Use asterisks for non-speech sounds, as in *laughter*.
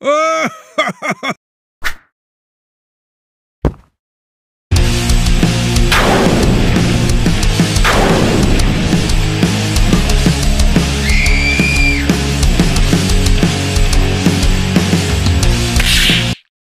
Oh, *laughs*